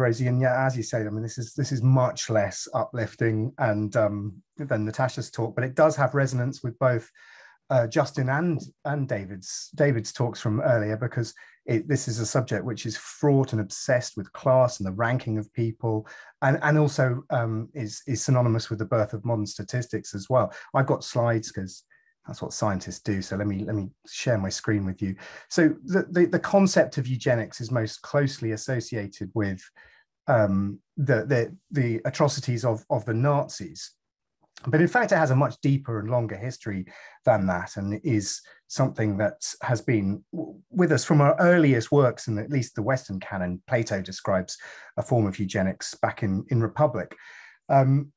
Rosie, and yeah, as you say, I mean, this is this is much less uplifting and um, than Natasha's talk, but it does have resonance with both uh, Justin and and David's David's talks from earlier because it, this is a subject which is fraught and obsessed with class and the ranking of people, and and also um, is is synonymous with the birth of modern statistics as well. I've got slides because that's what scientists do. So let me let me share my screen with you. So the the, the concept of eugenics is most closely associated with um, the, the the atrocities of of the Nazis but in fact, it has a much deeper and longer history than that, and is something that has been with us from our earliest works, and at least the Western canon. Plato describes a form of eugenics back in in Republic. Um,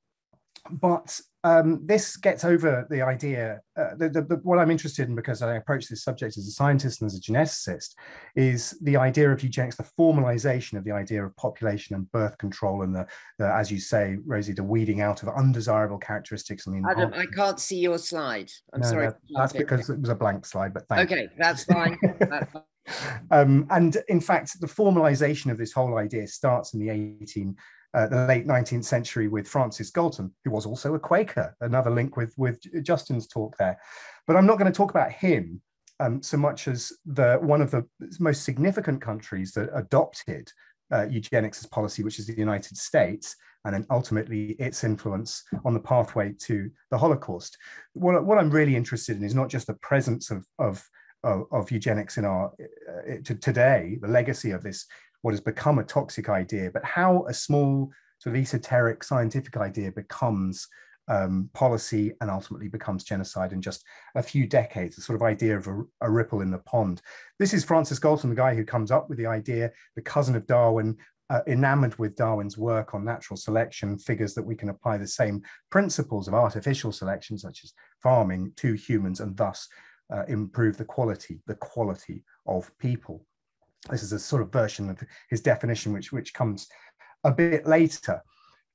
but um, this gets over the idea. Uh, the, the, the, what I'm interested in, because I approach this subject as a scientist and as a geneticist, is the idea of eugenics, the formalization of the idea of population and birth control, and the, the as you say, Rosie, the weeding out of undesirable characteristics. I mean, Adam, I can't see your slide. I'm no, sorry. that's because it was a blank slide, but thank Okay, that's fine. that's fine. Um, and in fact, the formalization of this whole idea starts in the 18 uh, the late 19th century with Francis Galton, who was also a Quaker, another link with, with Justin's talk there. But I'm not going to talk about him um, so much as the one of the most significant countries that adopted uh, eugenics as policy, which is the United States, and then ultimately its influence on the pathway to the Holocaust. What, what I'm really interested in is not just the presence of, of of, of, eugenics in our uh, today, the legacy of this what has become a toxic idea, but how a small sort of esoteric scientific idea becomes um, policy and ultimately becomes genocide in just a few decades, the sort of idea of a, a, ripple in the pond. This is Francis Galton, the guy who comes up with the idea, the cousin of Darwin, uh, enamored with Darwin's work on natural selection, figures that we can apply the same principles of artificial selection, such as farming, to humans and thus uh, improve the quality, the quality of people. This is a sort of version of his definition, which, which comes a bit later.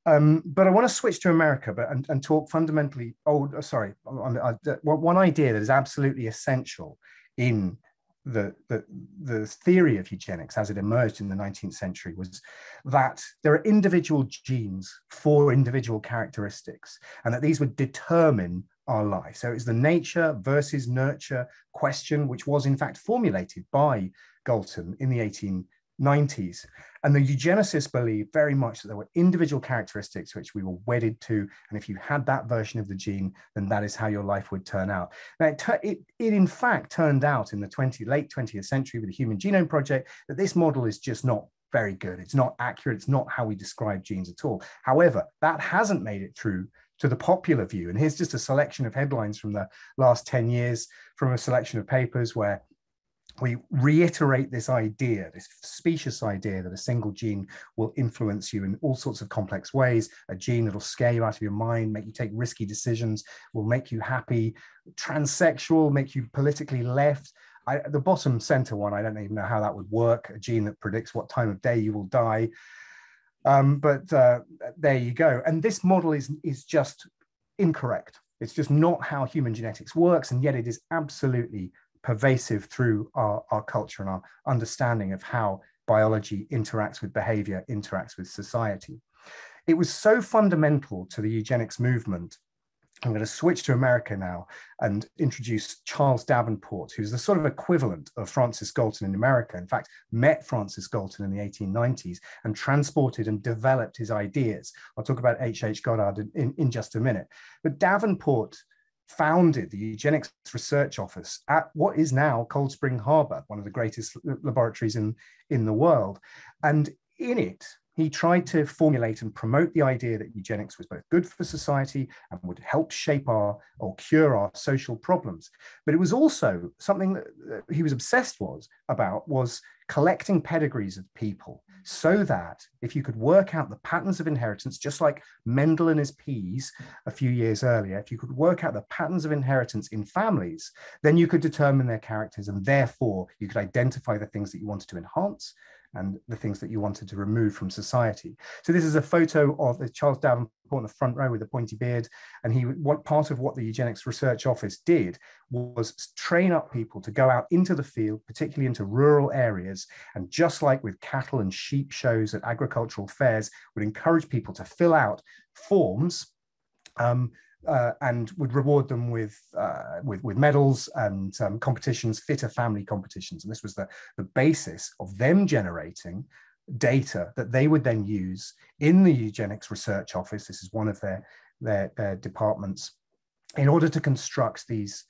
Um, but I want to switch to America, but and, and talk fundamentally. Oh, sorry, on, on, uh, one idea that is absolutely essential in the, the, the theory of eugenics as it emerged in the 19th century was that there are individual genes for individual characteristics, and that these would determine our life. So it's the nature versus nurture question, which was in fact formulated by Galton in the 1890s. And the eugenicists believed very much that there were individual characteristics which we were wedded to. And if you had that version of the gene, then that is how your life would turn out. Now, it, it, it in fact turned out in the 20, late 20th century with the Human Genome Project that this model is just not very good. It's not accurate. It's not how we describe genes at all. However, that hasn't made it through to the popular view. And here's just a selection of headlines from the last 10 years from a selection of papers where we reiterate this idea, this specious idea that a single gene will influence you in all sorts of complex ways. A gene that'll scare you out of your mind, make you take risky decisions, will make you happy. Transsexual, make you politically left. I, the bottom center one, I don't even know how that would work. A gene that predicts what time of day you will die. Um, but uh, there you go. And this model is, is just incorrect. It's just not how human genetics works. And yet it is absolutely pervasive through our, our culture and our understanding of how biology interacts with behavior, interacts with society. It was so fundamental to the eugenics movement I'm going to switch to America now and introduce Charles Davenport, who's the sort of equivalent of Francis Galton in America. In fact, met Francis Galton in the 1890s and transported and developed his ideas. I'll talk about H.H. H. Goddard in, in, in just a minute. But Davenport founded the Eugenics Research Office at what is now Cold Spring Harbor, one of the greatest laboratories in, in the world. And in it, he tried to formulate and promote the idea that eugenics was both good for society and would help shape our or cure our social problems. But it was also something that he was obsessed was about was collecting pedigrees of people so that if you could work out the patterns of inheritance, just like Mendel and his peas a few years earlier, if you could work out the patterns of inheritance in families, then you could determine their characters and therefore you could identify the things that you wanted to enhance and the things that you wanted to remove from society. So this is a photo of Charles Davenport in the front row with a pointy beard. And he, what part of what the Eugenics Research Office did was train up people to go out into the field, particularly into rural areas. And just like with cattle and sheep shows at agricultural fairs, would encourage people to fill out forms um, uh, and would reward them with, uh, with, with medals and um, competitions, fitter family competitions. And this was the, the basis of them generating data that they would then use in the eugenics research office. This is one of their, their, their departments in order to construct these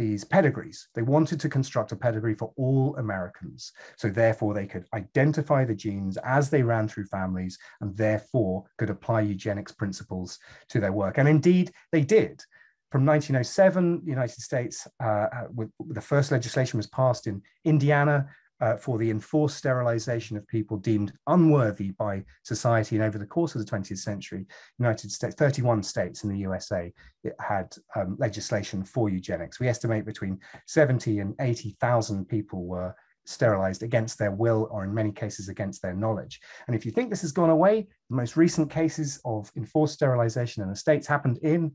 these pedigrees. They wanted to construct a pedigree for all Americans. So therefore they could identify the genes as they ran through families and therefore could apply eugenics principles to their work. And indeed they did. From 1907, the United States, uh, uh, with, the first legislation was passed in Indiana uh, for the enforced sterilization of people deemed unworthy by society. And over the course of the 20th century, United States, 31 states in the USA, it had um, legislation for eugenics. We estimate between 70 and 80,000 people were sterilized against their will or in many cases against their knowledge. And if you think this has gone away, the most recent cases of enforced sterilization in the states happened in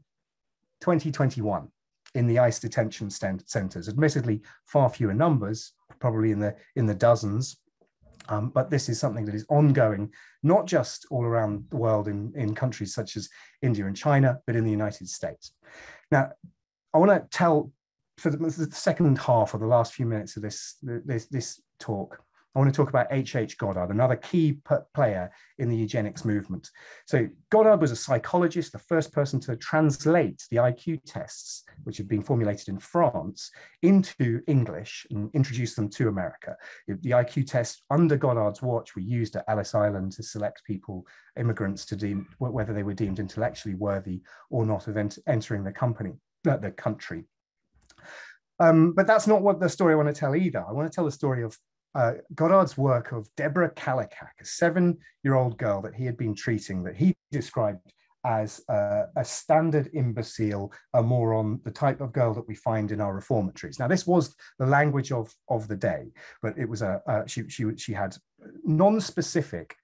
2021 in the ICE detention centers, admittedly far fewer numbers, probably in the in the dozens. Um, but this is something that is ongoing, not just all around the world in, in countries such as India and China, but in the United States. Now, I want to tell for the, the, second half of the last few minutes of this, this, this talk, I want to talk about H.H. Goddard, another key player in the eugenics movement. So Goddard was a psychologist, the first person to translate the IQ tests, which had been formulated in France, into English and introduce them to America. The IQ tests under Goddard's watch were used at Ellis Island to select people, immigrants, to deem whether they were deemed intellectually worthy or not of ent entering the company, uh, the country. Um, but that's not what the story I want to tell either. I want to tell the story of uh, Goddard's work of Deborah Kallikak, a seven-year-old girl that he had been treating, that he described as a, a, standard imbecile, a moron, the type of girl that we find in our reformatories. Now, this was the language of, of the day, but it was a, a she, she, she had non-specific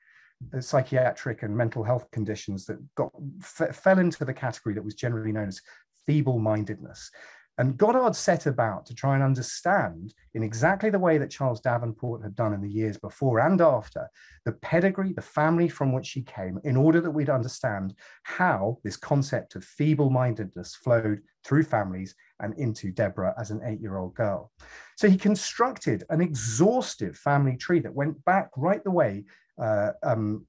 uh, psychiatric and mental health conditions that got fell into the category that was generally known as feeble-mindedness. And Goddard set about to try and understand, in exactly the way that Charles Davenport had done in the years before and after, the pedigree, the family from which she came, in order that we'd understand how this concept of feeble mindedness flowed through families and into Deborah as an eight year old girl. So he constructed an exhaustive family tree that went back right the way. Uh, um,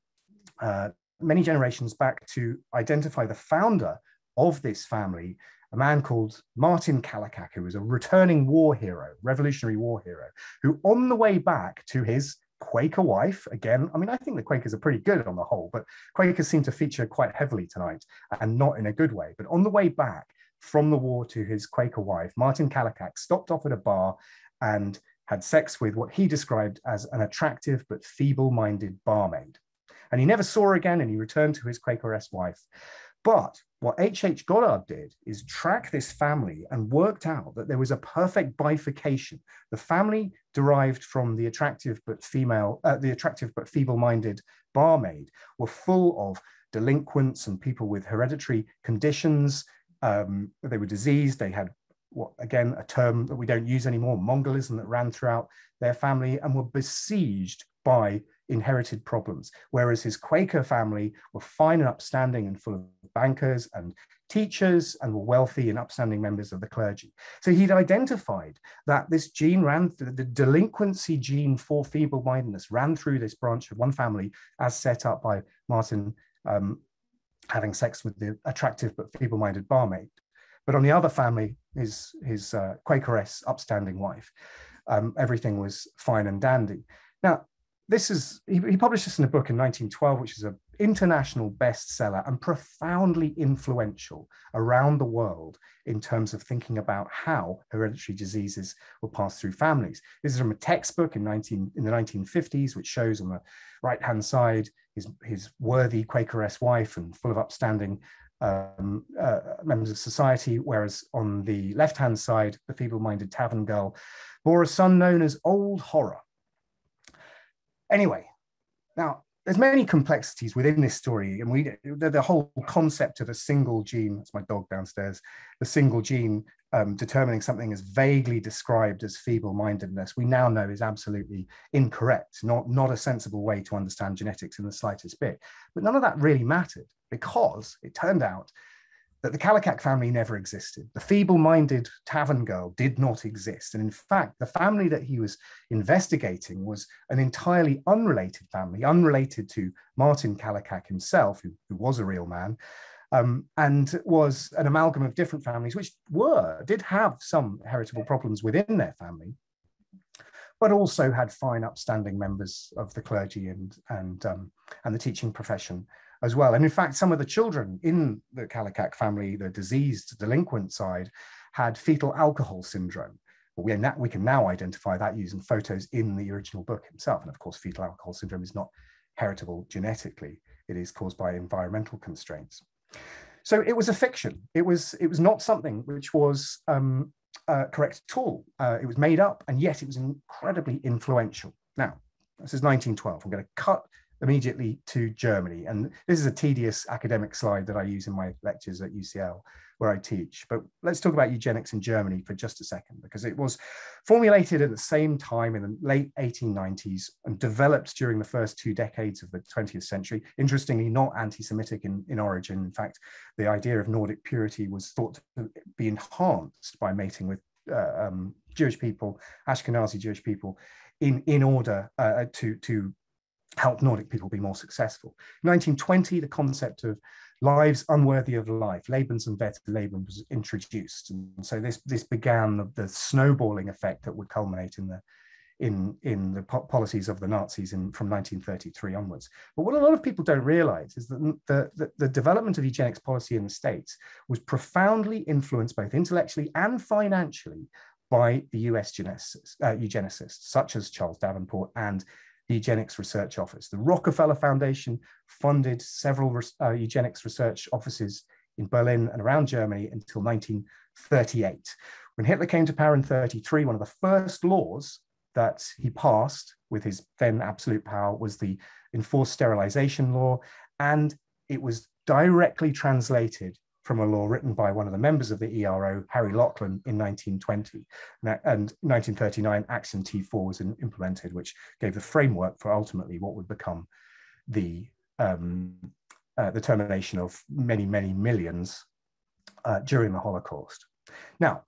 uh, many generations back to identify the founder of this family a man called Martin Kallikak, who was a returning war hero, Revolutionary War hero, who on the way back to his Quaker wife, again, I mean, I think the Quakers are pretty good on the whole, but Quakers seem to feature quite heavily tonight and not in a good way. But on the way back from the war to his Quaker wife, Martin Kallikak stopped off at a bar and had sex with what he described as an attractive but feeble minded barmaid. And he never saw her again and he returned to his Quakeress wife. But what H.H. Goddard did is track this family and worked out that there was a perfect bifurcation. The family derived from the attractive but female, uh, the attractive but feeble-minded barmaid were full of delinquents and people with hereditary conditions. Um, they were diseased. They had what again a term that we don't use anymore, Mongolism that ran throughout their family and were besieged by inherited problems, whereas his Quaker family were fine and upstanding and full of bankers and teachers and were wealthy and upstanding members of the clergy. So he'd identified that this gene ran, through, the delinquency gene for feeble-mindedness ran through this branch of one family as set up by Martin um, having sex with the attractive but feeble-minded barmaid. But on the other family, his, his uh, Quakeress upstanding wife, um, everything was fine and dandy. Now, this is he, he, published this in a book in 1912 which is an international bestseller and profoundly influential around the world in terms of thinking about how hereditary diseases will pass through families. This is from a textbook in 19 in the 1950s which shows on the right hand side his, his worthy quakeress wife and full of upstanding um, uh, members of society whereas on the left hand side the feeble-minded tavern girl bore a son known as old horror Anyway, now there's many complexities within this story, and we the, the, whole concept of a single gene. That's my dog downstairs. The single gene um, determining something as vaguely described as feeble-mindedness, we now know is absolutely incorrect. Not not a sensible way to understand genetics in the slightest bit. But none of that really mattered because it turned out that the Kallikak family never existed. The feeble minded tavern girl did not exist. And in fact, the family that he was investigating was an entirely unrelated family, unrelated to Martin Kallikak himself, who, who was a real man, um, and was an amalgam of different families, which were, did have some heritable problems within their family. But also had fine, upstanding members of the clergy and and um, and the teaching profession as well. And in fact, some of the children in the Kallikak family, the diseased, delinquent side, had fetal alcohol syndrome. But we, we can now identify that using photos in the original book himself. And of course, fetal alcohol syndrome is not heritable genetically. It is caused by environmental constraints. So it was a fiction. It was, it was not something which was um, uh, correct at all. Uh, it was made up, and yet it was incredibly influential. Now, this is 1912. I'm going to cut immediately to Germany. And this is a tedious academic slide that I use in my lectures at UCL where I teach. But let's talk about eugenics in Germany for just a second, because it was formulated at the same time in the late 1890s and developed during the first two decades of the 20th century. Interestingly, not anti-Semitic in, in origin. In fact, the idea of Nordic purity was thought to be enhanced by mating with uh, um, Jewish people, Ashkenazi Jewish people, in, in order uh, to, to help Nordic people be more successful. 1920, the concept of lives unworthy of life, Lebenswert Leben, was introduced. And so this, this began the, the, snowballing effect that would culminate in the, in, in the po policies of the Nazis in, from 1933 onwards. But what a lot of people don't realize is that the, the, the development of eugenics policy in the States was profoundly influenced both intellectually and financially by the US uh, eugenicists, such as Charles Davenport and the Eugenics Research Office. The Rockefeller Foundation funded several uh, eugenics research offices in Berlin and around Germany until 1938. When Hitler came to power in 33, one of the first laws that he passed with his then absolute power was the enforced sterilization law, and it was directly translated from a law written by one of the members of the ERO, Harry Laughlin, in 1920. And 1939, Aktion T4 was implemented, which gave the framework for ultimately what would become the, um, uh, the termination of many, many millions uh, during the Holocaust. Now,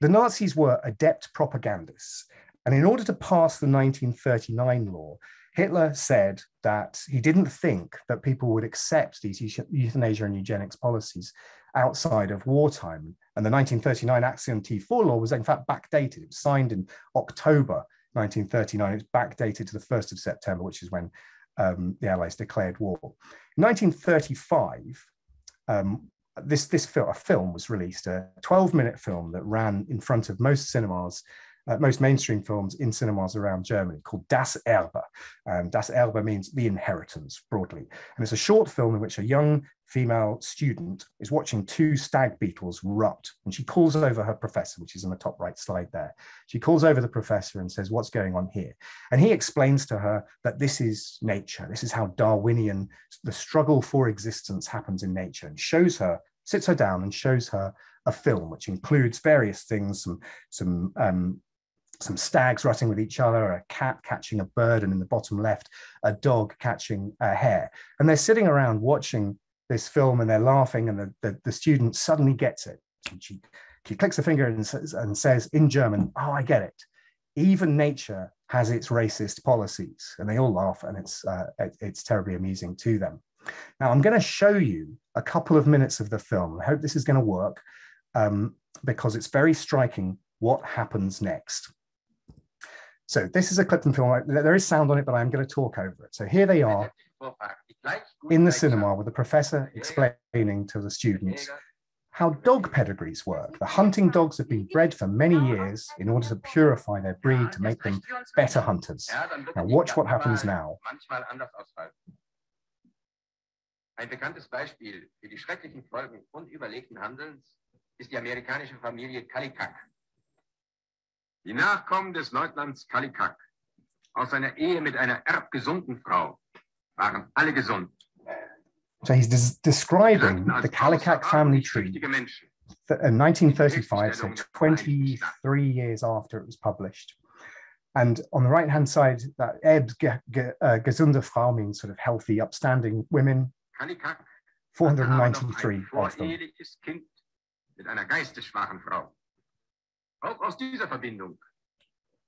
the Nazis were adept propagandists. And in order to pass the 1939 law, Hitler said that he didn't think that people would accept these euthanasia and eugenics policies outside of wartime. And the 1939 Aktion T4 law was in fact backdated. It was signed in October 1939. It's backdated to the 1st of September, which is when um, the Allies declared war. In 1935, um, this, this film, a film was released, a 12 minute film that ran in front of most cinemas uh, most mainstream films in cinemas around Germany called Das Erbe. And Das Erbe means the inheritance broadly. And it's a short film in which a young female student is watching two stag beetles rut. And she calls over her professor, which is in the top right slide there. She calls over the professor and says, What's going on here? And he explains to her that this is nature. This is how Darwinian, the struggle for existence happens in nature, and shows her, sits her down and shows her a film which includes various things, some, some um, some stags rutting with each other, a cat catching a bird, and in the bottom left, a dog catching a hare. And they're sitting around watching this film and they're laughing, and the, the, the student suddenly gets it. And she, she clicks a finger and says, and says in German, Oh, I get it. Even nature has its racist policies. And they all laugh, and it's, uh, it, it's terribly amusing to them. Now, I'm going to show you a couple of minutes of the film. I hope this is going to work um, because it's very striking what happens next. So this is a clip from film. There is sound on it, but I'm going to talk over it. So here they are in the cinema with the professor explaining to the students how dog pedigrees work. The hunting dogs have been bred for many years in order to purify their breed to make them better hunters. Now watch what happens now. Ein bekanntes Beispiel für die schrecklichen Folgen unüberlegten Handelns ist die amerikanische Familie Kallikak. Die Nachkommen des Leutnants Kalikak Aus seiner Ehe mit einer erbgesunden Frau waren alle gesund. So he's des- describing the Kallikak family tree in 1935, so 23 years after it was published. And on the right hand side, that Eb ge- ge- uh, gesunde Frau means sort of healthy, upstanding women, Kallikak 493 ein of them. voreheliches Kind mit einer geistesschwachen Frau. Auch aus dieser Verbindung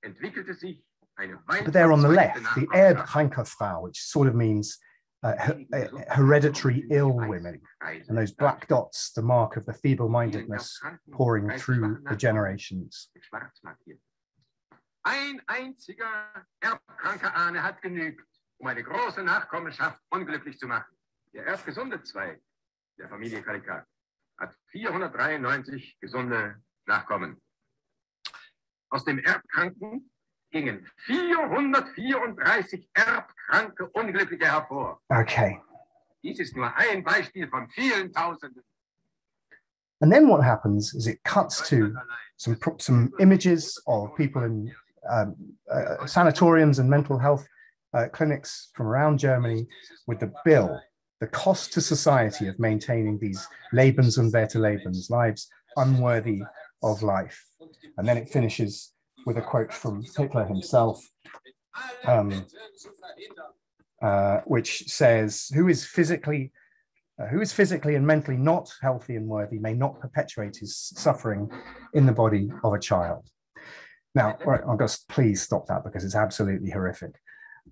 entwickelte sich eine But there on the left, the Eb Nachkommenschaft. Frau, which sort of means uh, he- uh, hereditary ill women. And those black dots, the mark of the feeble mindedness pouring through the generations. Ein einziger erbkranker Ahne hat genügt, um eine große Nachkommenschaft unglücklich zu machen. Der erbgesunde Zweig der Familie Kalika hat 493 gesunde Nachkommen. Aus dem Erbkranken gingen 434 erbkranke Unglückliche hervor. Okay. Dies ist nur ein Beispiel von vielen Tausenden. And then what happens is it cuts to some, some images of people in um, uh, sanatoriums and mental health uh, clinics from around Germany with the bill, the cost to society of maintaining these Lebens, lives unworthy of life. And then it finishes with a quote from Hitler himself, um, uh, which says, "Who is physically, uh, who is physically and mentally not healthy and worthy, may not perpetuate his suffering in the body of a child." Now, right, I'll just please stop that because it's absolutely horrific.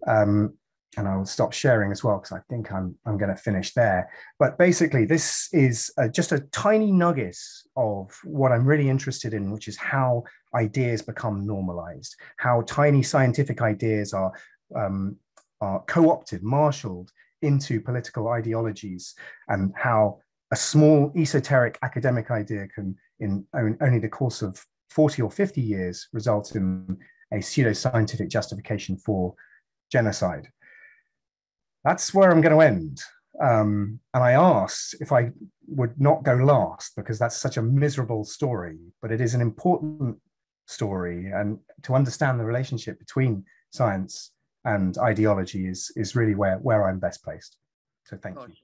Um, and I will stop sharing as well because I think I'm I'm going to finish there. But basically, this is uh, just a tiny nugget of what I'm really interested in, which is how ideas become normalized, how tiny scientific ideas are um, are co-opted, marshaled into political ideologies, and how a small esoteric academic idea can, in only the course of 40 or 50 years, result in a pseudo-scientific justification for genocide. That's where I'm going to end. Um, and I asked if I would not go last because that's such a miserable story, but it is an important story. And to understand the relationship between science and ideology is, is really where, where I'm best placed. So thank you. Gosh.